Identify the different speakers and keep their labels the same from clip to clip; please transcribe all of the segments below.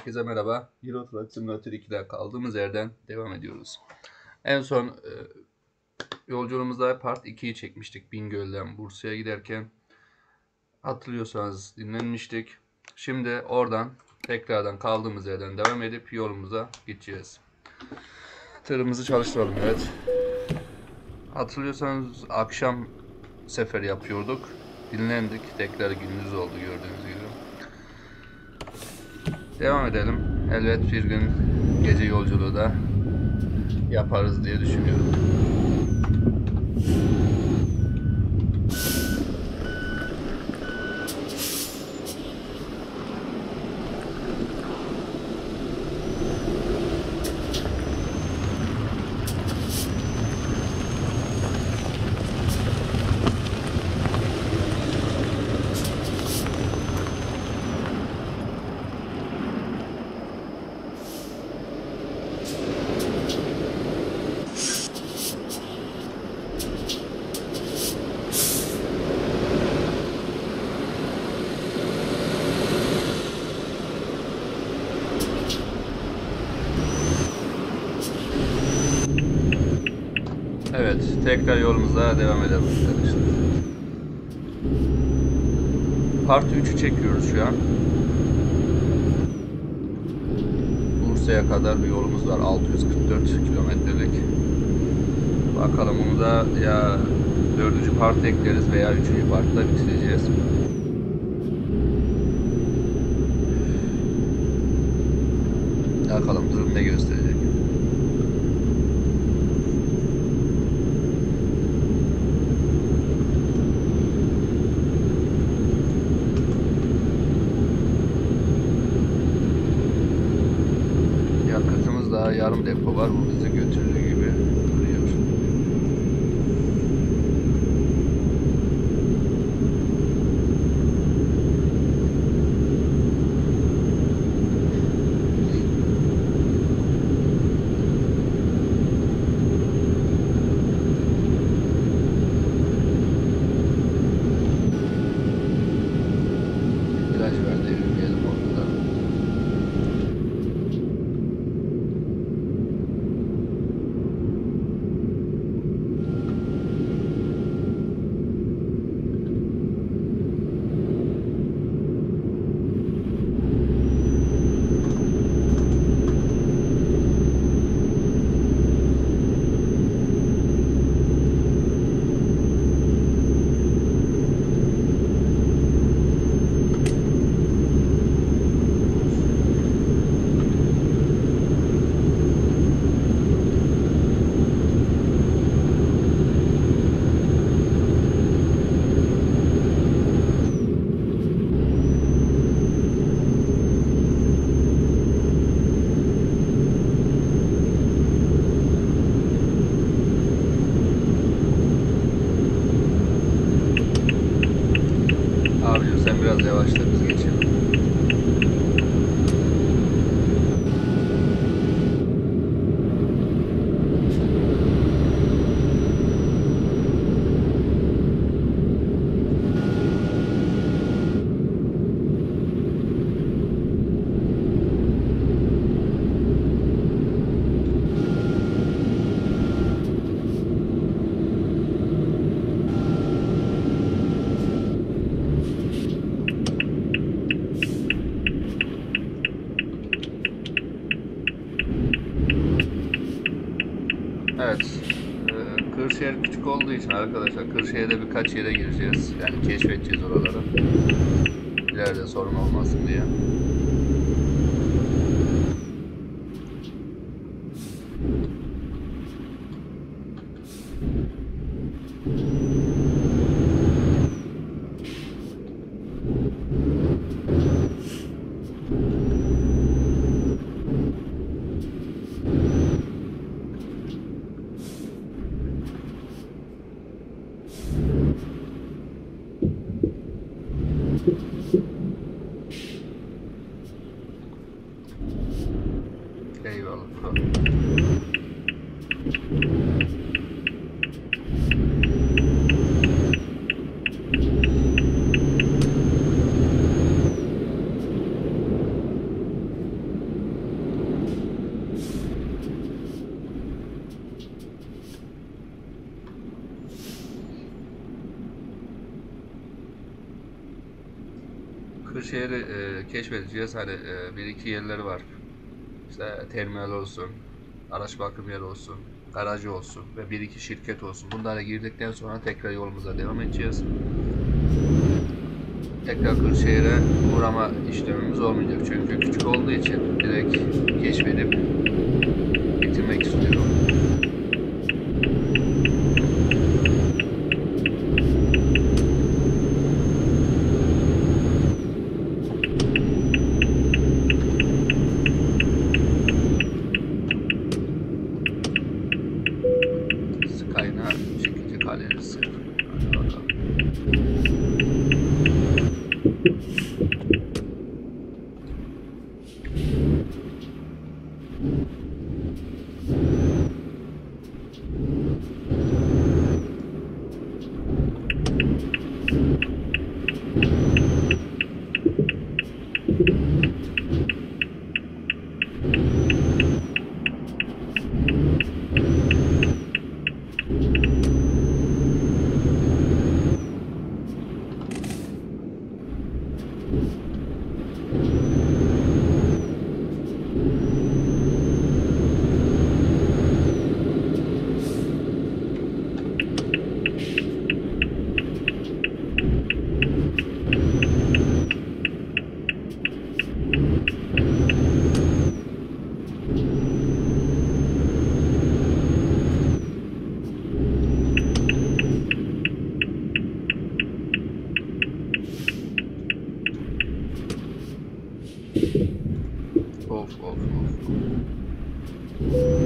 Speaker 1: Herkese merhaba. Euro Truck Simulator 2'de kaldığımız yerden devam ediyoruz. En son e, yolculuğumuzda Part 2'yi çekmiştik Bingöl'den Bursa'ya giderken. Hatırlıyorsanız dinlenmiştik. Şimdi oradan tekrardan kaldığımız yerden devam edip yolumuza gideceğiz. Tırımızı çalıştıralım evet. Hatırlıyorsanız akşam sefer yapıyorduk. Dinlendik. Tekrar gündüz oldu gördüğünüz gibi. Devam edelim. Elbet bir gün gece yolculuğu da yaparız diye düşünüyorum. Evet, tekrar yolumuza devam edelim arkadaşlar. Part 3'ü çekiyoruz şu an. Bursa'ya kadar bir yolumuz var. 644 kilometrelik. Bakalım bunu da ya dördüncü part ekleriz veya üçüncü partta bitireceğiz. Bakalım durum ne gösterecek. Thank you. İçin arkadaşlar Kırşehir'de birkaç yere gireceğiz. Yani keşfedeceğiz oraları. İleride sorun olmasın diye. Eyvallah. Kırşehir'i e, keşfedeceğiz. Hani e, bir iki yerleri var. İşte terminal olsun, araç bakım yeri olsun, garajı olsun ve bir iki şirket olsun. Bunlara girdikten sonra tekrar yolumuza devam edeceğiz. Tekrar Kırşehir'e uğrama işlemimiz olmayacak. Çünkü küçük olduğu için direkt keşfedip bitirmek istiyorum. Of of of.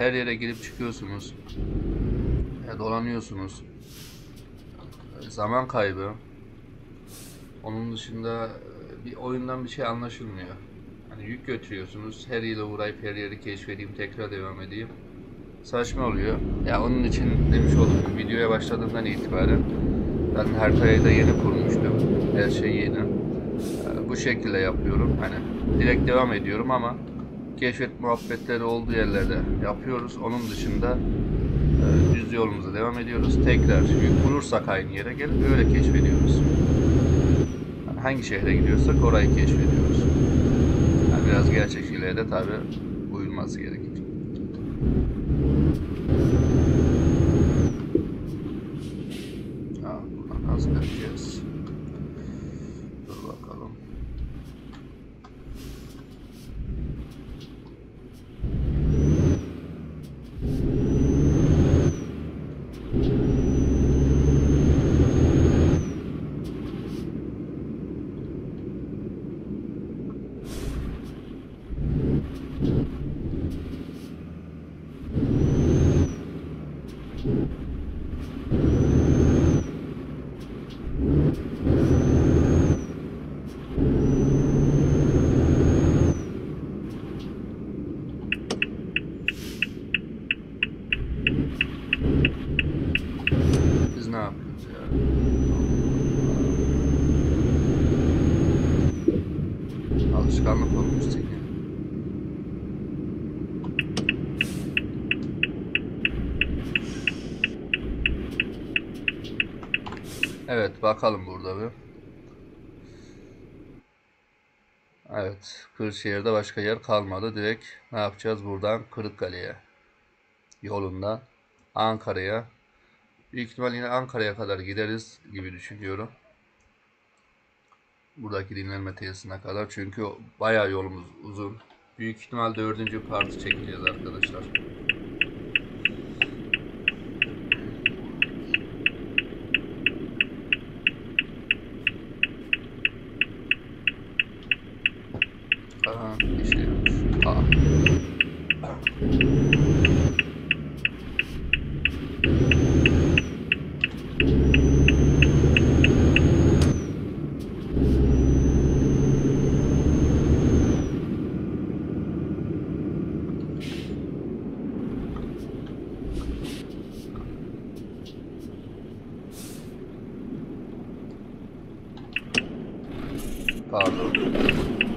Speaker 1: Her yere girip çıkıyorsunuz. E, dolanıyorsunuz. E, zaman kaybı. Onun dışında e, bir oyundan bir şey anlaşılmıyor. Hani yük götürüyorsunuz. Her yere uğrayıp her yeri keşfedeyim, tekrar devam edeyim. Saçma oluyor. Ya onun için demiş gibi videoya başladığımdan itibaren ben haritayı da yeni kurmuştum. Her şey yeni. E, Bu şekilde yapıyorum. Hani direkt devam ediyorum ama keşfet muhabbetleri olduğu yerlerde yapıyoruz. Onun dışında e, düz yolumuza devam ediyoruz. Tekrar yük bulursak aynı yere gelip öyle keşfediyoruz. Yani hangi şehre gidiyorsak orayı keşfediyoruz. Yani biraz gerçekçiliğe de tabi uyulması gerekir. Ha, buradan nasıl yapacağız? Dur bakalım. Evet bakalım burada bir. Evet Kırşehir'de başka yer kalmadı. Direkt ne yapacağız buradan Kırıkkale'ye yolunda Ankara'ya büyük ihtimal yine Ankara'ya kadar gideriz gibi düşünüyorum. Buradaki dinlenme tesisine kadar çünkü bayağı yolumuz uzun. Büyük ihtimal dördüncü parti çekeceğiz arkadaşlar. 暴露。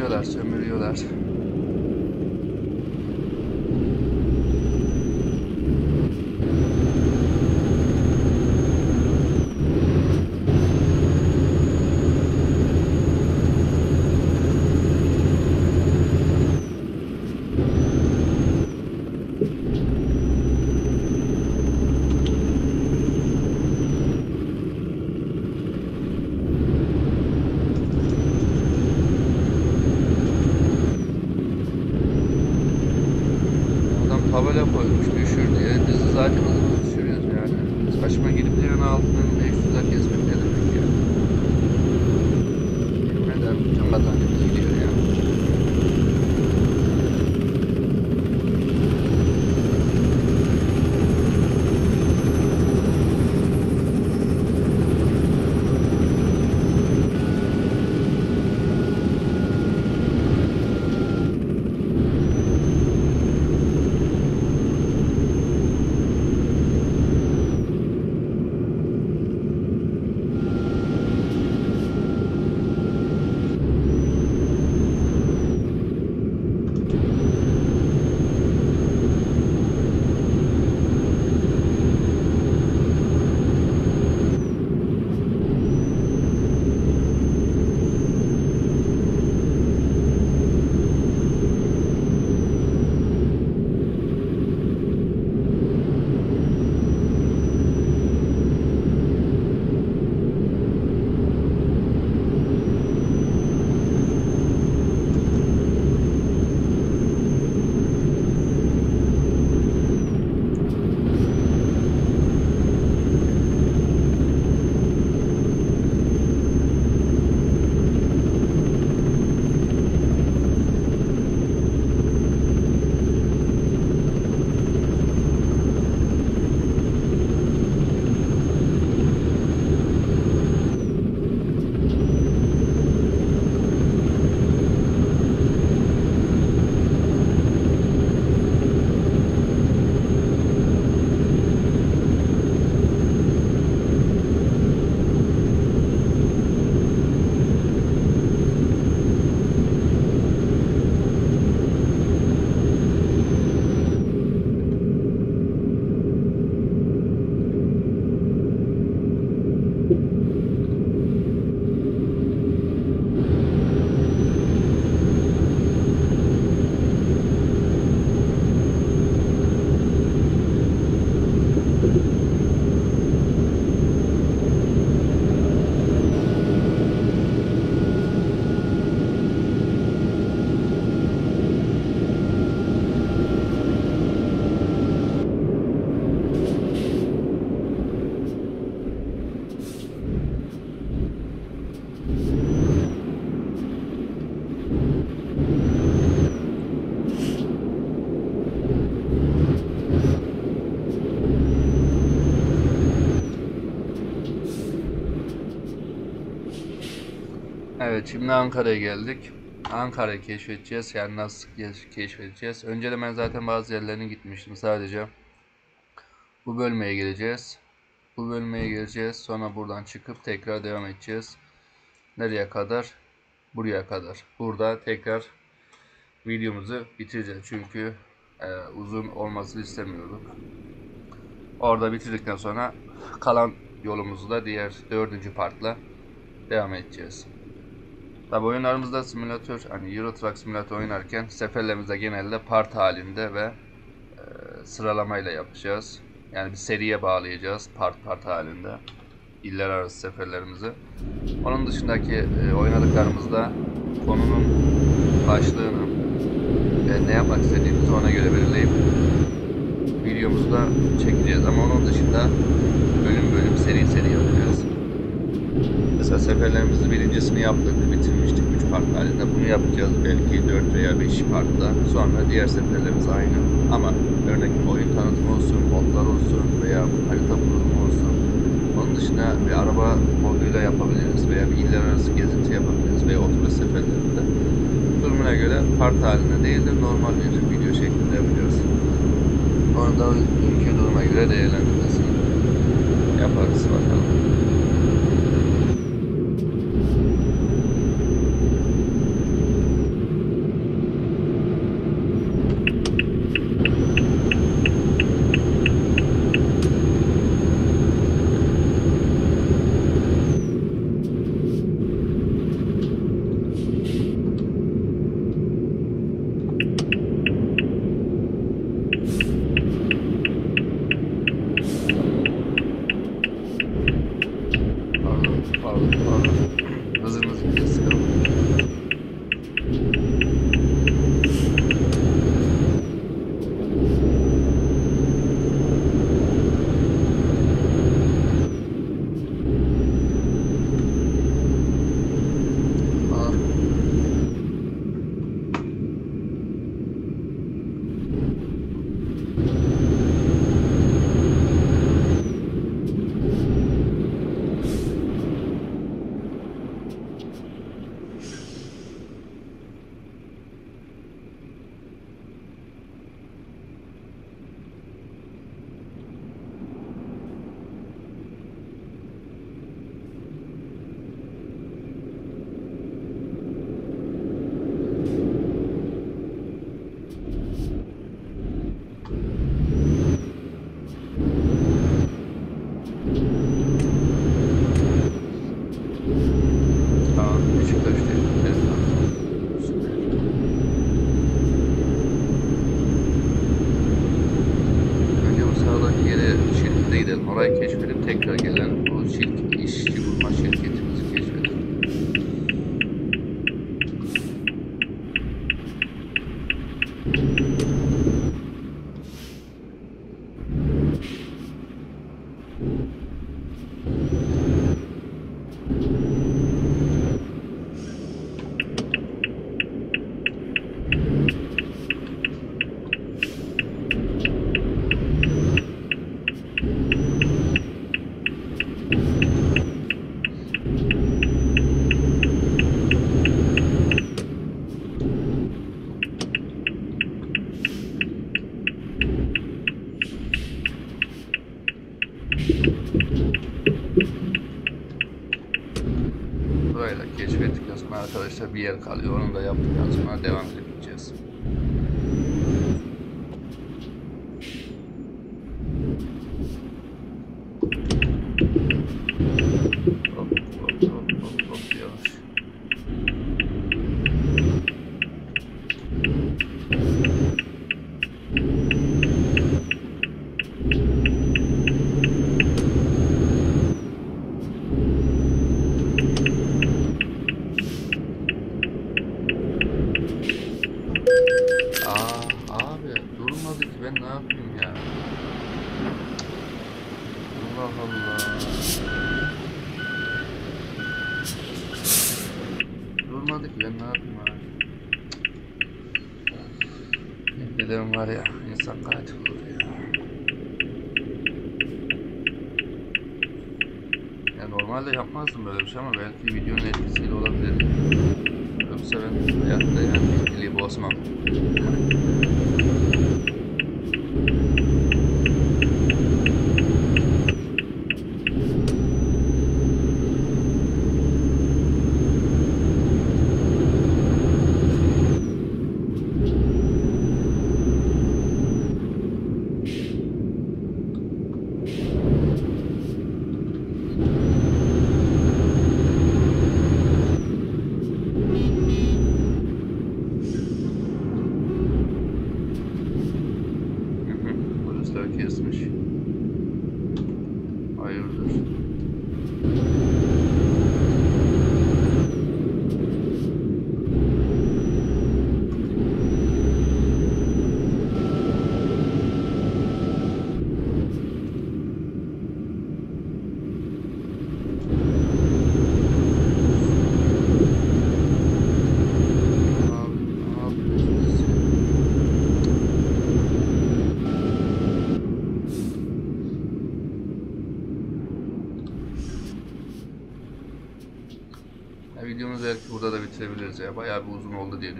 Speaker 1: Meliodas, el Meliodas. Evet şimdi Ankara'ya geldik. Ankara'yı keşfedeceğiz. Yani nasıl keş- keşfedeceğiz? Önce de ben zaten bazı yerlerine gitmiştim sadece. Bu bölmeye geleceğiz. Bu bölmeye geleceğiz. Sonra buradan çıkıp tekrar devam edeceğiz. Nereye kadar? Buraya kadar. Burada tekrar videomuzu bitireceğiz. Çünkü e, uzun olmasını istemiyorduk. Orada bitirdikten sonra kalan yolumuzu da diğer dördüncü partla devam edeceğiz. Tabi oyunlarımızda simülatör, hani Euro Truck Simulator oynarken seferlerimizde genelde part halinde ve e, sıralamayla yapacağız. Yani bir seriye bağlayacağız part part halinde iller arası seferlerimizi. Onun dışındaki e, oynadıklarımızda konunun başlığını ve ne yapmak istediğimizi ona göre belirleyip videomuzu da çekeceğiz. Ama onun dışında bölüm bölüm seri seri yapacağız. Mesela seferlerimizin birincisini yaptık, bitirmiştik 3 part halinde. Bunu yapacağız belki 4 veya 5 partta. Sonra diğer seferlerimiz aynı. Ama örnek oyun tanıtımı olsun, modlar olsun veya harita kurulumu olsun. Onun dışında bir araba moduyla yapabiliriz veya bir iller arası gezinti yapabiliriz veya otobüs seferlerinde. Durumuna göre part halinde değil de normal bir video şeklinde yapacağız. Onu da ülke duruma göre değerlendirmesini yaparız bakalım. Bir yer kalıyor. Onu da yaptıktan sonra devam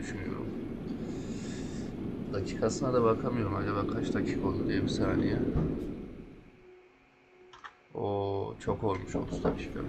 Speaker 1: düşünüyorum. Dakikasına da bakamıyorum acaba kaç dakika oldu diye bir saniye. O çok olmuş 30 dakika.